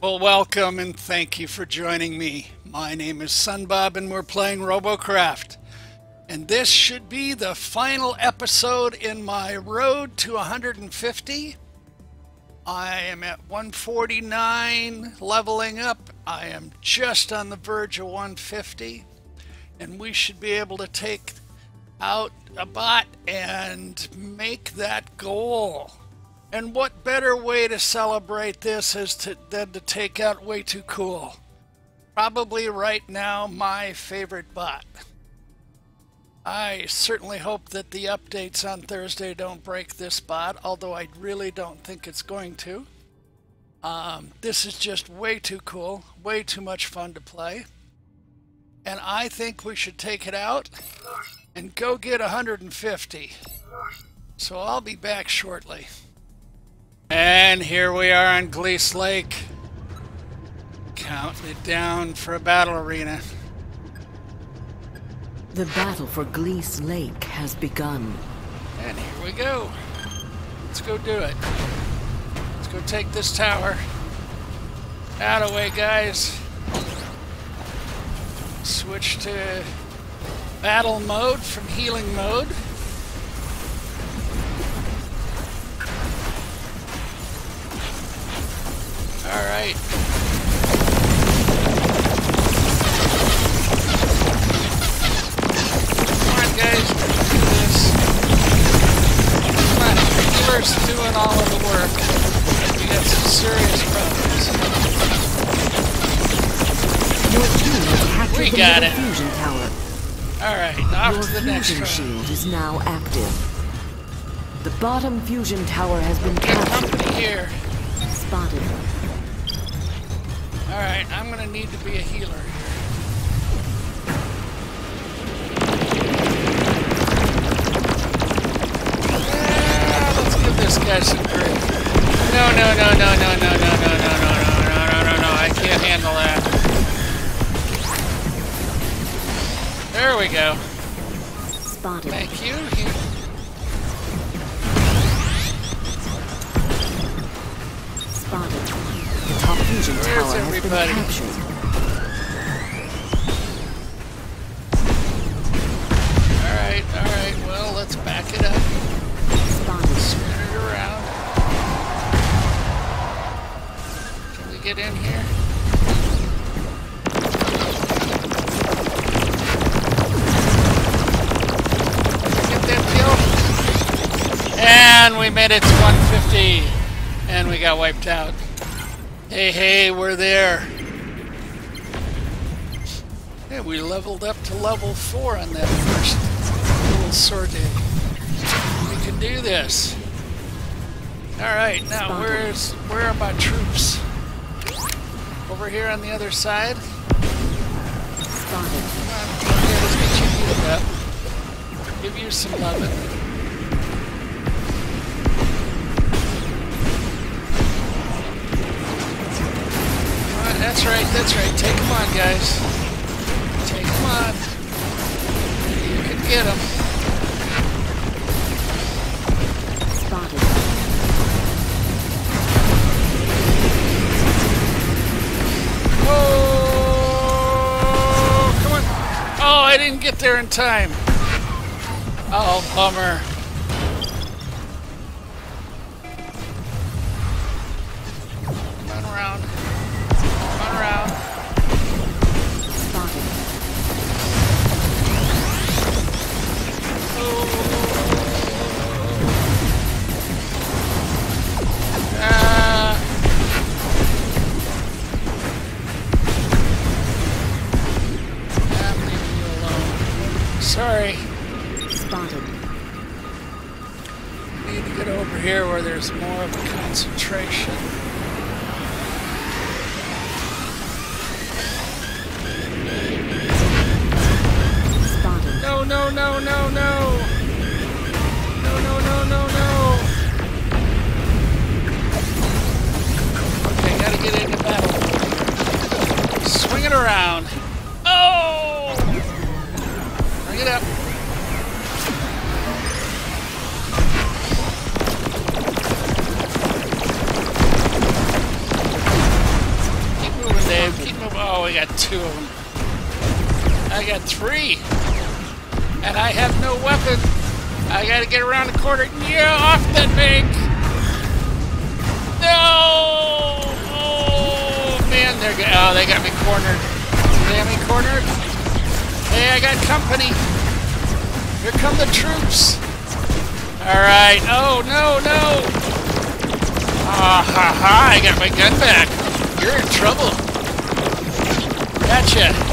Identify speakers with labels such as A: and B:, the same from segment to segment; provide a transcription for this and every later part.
A: Well, welcome and thank you for joining me. My name is Sunbob and we're playing Robocraft. And this should be the final episode in my road to 150. I am at 149, leveling up. I am just on the verge of 150. And we should be able to take out a bot and make that goal. And what better way to celebrate this is to, than to take out Way2Kool? Probably right now my favorite bot. I certainly hope that the updates on Thursday don't break this bot, although I really don't think it's going to. Um, this is just way too cool, way too much fun to play. And I think we should take it out and go get 150. So I'll be back shortly. And here we are on Glees Lake. Counting it down for a battle arena.
B: The battle for Glees Lake has begun.
A: And here we go. Let's go do it. Let's go take this tower. Out of the way, guys. Switch to battle mode from healing mode. All healers doing all of the work. We got some serious problems.
B: Your team has captured
A: We got it.
B: fusion tower.
A: All right, off
B: Your
A: to the next
B: fusion shield is now active. The bottom fusion tower has been captured.
A: company here.
B: Spotted.
A: All right, I'm gonna need to be a healer this guy some grief. No, no, no, no, no, no, no, no, no, no, no, no, no, no, no. I can't handle that. There we go.
B: Spotted.
A: Thank you.
B: Spotted. The top fusion tower has
A: everybody?
B: been captured.
A: All right, all right. Well, let's back it And we made it to 150. And we got wiped out. Hey, hey, we're there. Yeah, we leveled up to level 4 on that first little sortie. We can do this. Alright, now where's where are my troops? Over here on the other side?
B: Spotted.
A: Come on, let's get you healed up. Give you some loving. That's right, that's right. Take them on, guys. Take them on. You can get them.
B: Spotted.
A: Oh, come on. Oh, I didn't get there in time. Oh, bummer. Bring it around. Oh! Bring it up. Keep moving, Dave. Keep moving. Oh, we got two of them. I got three. And I have no weapon. I gotta get around the corner. Yeah, off that bank! No! Oh, they're go- oh, they got me cornered. They got me cornered. Hey, I got company. Here come the troops. All right. Oh no, no. Ah ha ha! I got my gun back. You're in trouble. Gotcha.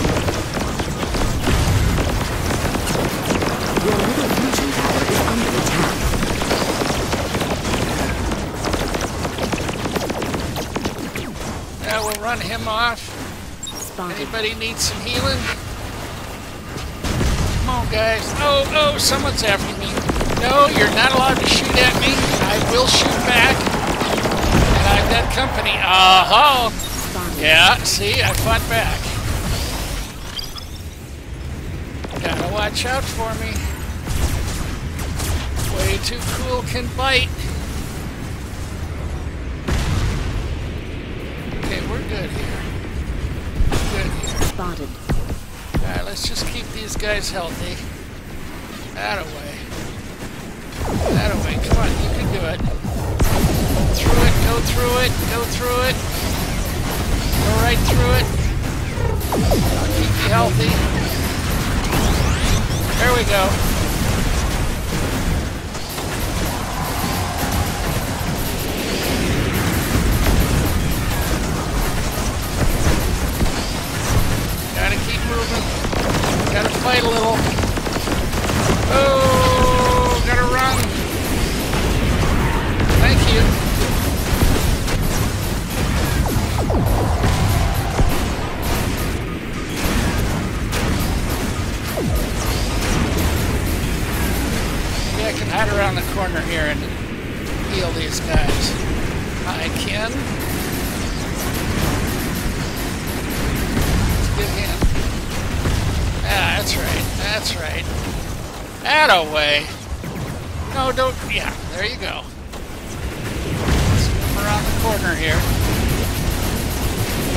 A: Him off.
B: Spotted.
A: Anybody need some healing? Come on, guys. Oh, oh, someone's after me. No, you're not allowed to shoot at me. I will shoot back. And I've got company. Uh-huh. Yeah, see, I fought back. Gotta watch out for me. Way too cool can bite. Okay, we're good here. Good here.
B: Spotted.
A: Alright, let's just keep these guys healthy. That away. That away. Come on, you can do it. Go through it, go through it, go through it. Go right through it. I'll keep you healthy. There we go. Fight a little. Oh, gotta run. Thank you. Maybe I can hide around the corner here and heal these guys. I can. That's right. That-a-way. No, don't. Yeah, there you go. Let's move around the corner here.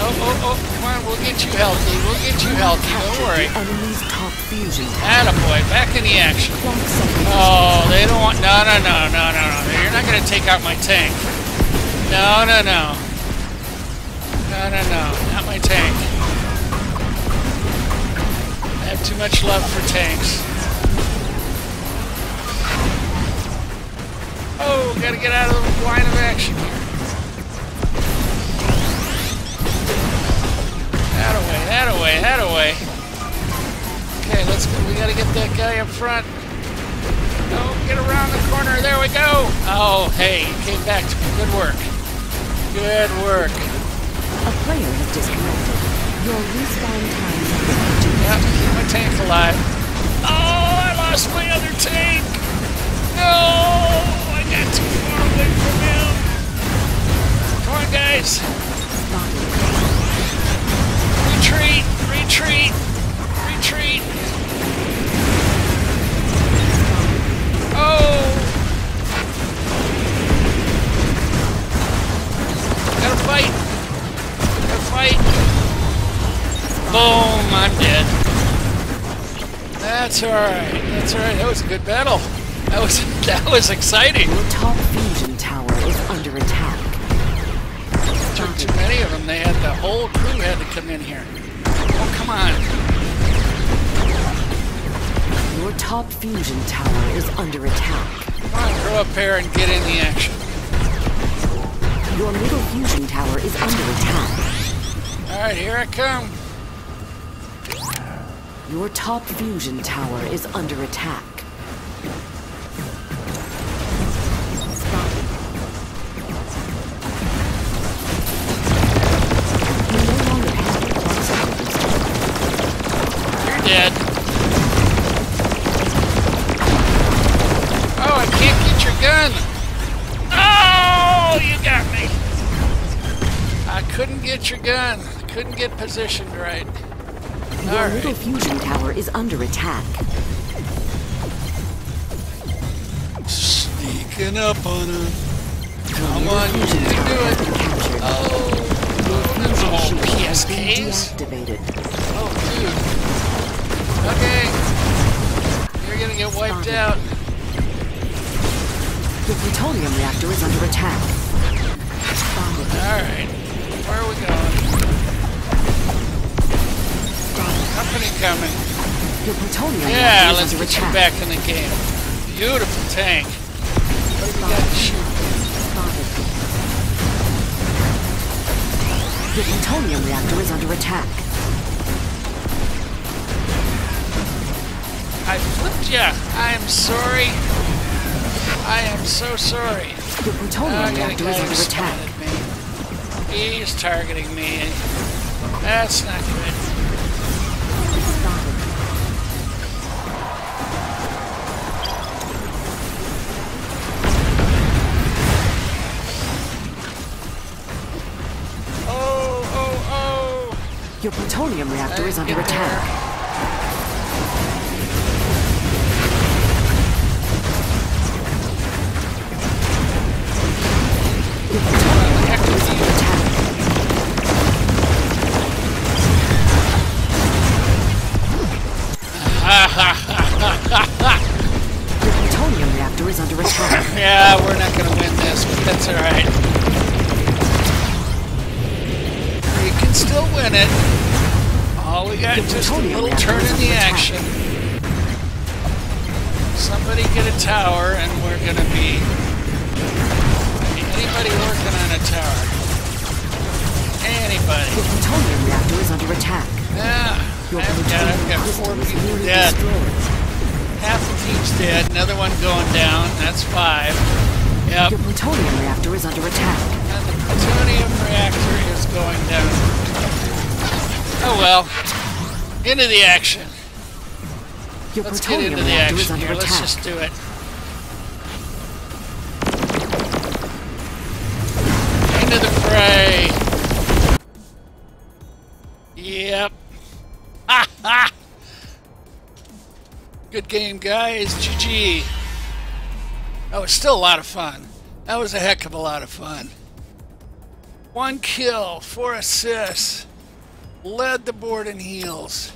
A: Oh, oh, oh, come on, we'll get you healthy. We'll get you healthy, don't worry.
B: The enemy's top fusion.
A: Attaboy, back in the action. Oh, they don't want. No, no, no, no, no, no. You're not going to take out my tank. No, no, no. No, no, no. Not my tank. Have too much love for tanks. Oh, gotta get out of the line of action here. That away, that away, that away. Okay, let's go. We gotta get that guy up front. No, get around the corner. There we go. Oh, hey, came back to me. Good work. Good work.
B: A player has disconnected. Your respawn time approaching.
A: Yep, keep my tank alive. Oh, I lost my other tank. No, I got too far away from him. Come on, guys. Retreat, retreat. That's alright. That's alright. That was a good battle. That was that was exciting.
B: Your top fusion tower is under attack.
A: Took too many of them. They had the whole crew had to come in here. Oh, come on.
B: Your top fusion tower is under attack.
A: Come on, grow up here and get in the action.
B: Your middle fusion tower is under attack.
A: Alright, here I come.
B: Your top fusion tower is under attack. Spotted. You no longer have the clock second
A: You're dead. Oh, I can't get your gun. Oh, you got me. I couldn't get your gun. Couldn't get positioned right.
B: Your
A: right.
B: middle fusion tower is under attack.
A: Sneaking up on him. Come on, you can do it. Oh,
B: invincible
A: PSKs.
B: Activated.
A: Oh, dude. Okay. You're gonna get wiped out.
B: The plutonium reactor is under attack.
A: Alright. Where are we going? Company coming.
B: Your plutonium
A: Yeah, let's get you back in the game. Beautiful tank. What do we got to shoot?
B: Your plutonium reactor is under attack.
A: I flipped ya. I am sorry. I am so sorry.
B: Your plutonium
A: ah, I
B: reactor is under attack.
A: me. He's targeting me. That's not good.
B: Your plutonium reactor is under attack. Your plutonium reactor is
A: with
B: under
A: you.
B: attack. Your plutonium reactor is under attack.
A: Yeah, we're not gonna win this, but that's alright. Win it. All we got is just a little turn in the action. Somebody get a tower, and we're gonna be. Anybody working on a tower? Anybody?
B: Your plutonium reactor is under attack.
A: Yeah. I've got, I've got four people dead. Half the team's dead. Another one going down. That's five. Yep.
B: Your plutonium reactor is under attack.
A: And the plutonium reactor is going down. Oh well. Into the action.
B: Your
A: Let's get into the
B: reactor is
A: action
B: under
A: here. Let's just do it. Into the fray. Yep. Ha ha! Good game, guys. GG. That was still a lot of fun. That was a heck of a lot of fun. One kill, four assists, led the board in heals,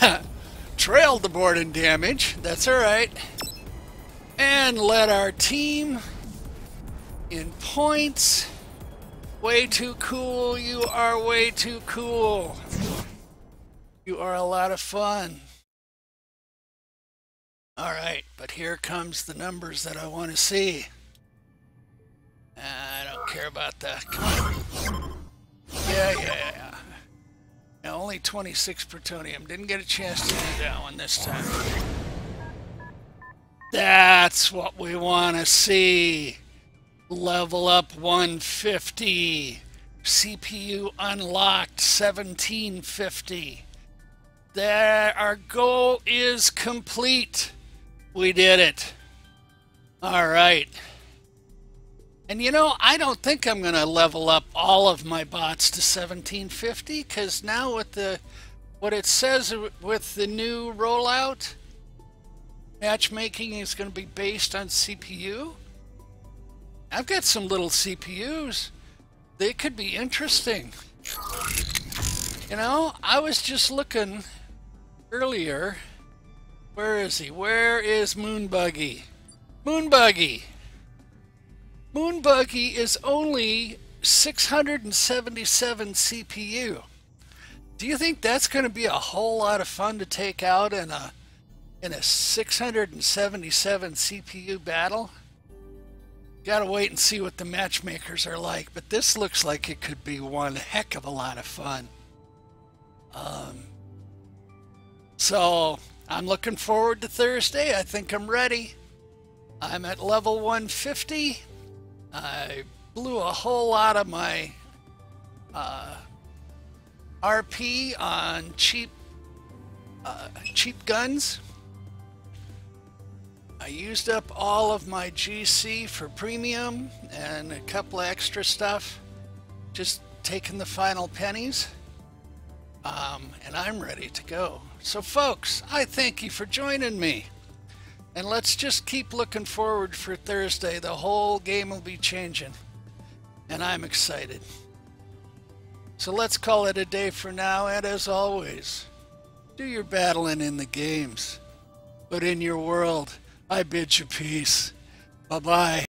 A: trailed the board in damage. That's all right. And led our team in points. Way too cool. You are way too cool. You are a lot of fun. All right, but here comes the numbers that I want to see. I don't care about that. Yeah, yeah, yeah. yeah. Only 26 plutonium. Didn't get a chance to do that one this time. That's what we want to see. Level up 150. CPU unlocked 1750. There, our goal is complete. We did it. All right. And you know, I don't think I'm going to level up all of my bots to 1750 because now with the what it says with the new rollout, matchmaking is going to be based on CPU. I've got some little CPUs. They could be interesting. You know, I was just looking earlier. Where is he? Where is Moonbuggy? Moonbuggy! Moonbuggy is only 677 CPU. Do you think that's going to be a whole lot of fun to take out in a in a 677 CPU battle? Got to wait and see what the matchmakers are like, but this looks like it could be one heck of a lot of fun. Um, so I'm looking forward to Thursday. I think I'm ready. I'm at level 150. I blew a whole lot of my uh, RP on cheap uh, cheap guns. I used up all of my GC for premium and a couple extra stuff. Just taking the final pennies. Um, and I'm ready to go. So, folks, I thank you for joining me. And let's just keep looking forward for Thursday. The whole game will be changing. And I'm excited. So let's call it a day for now, and as always, do your battling in the games. But in your world, I bid you peace. Bye bye.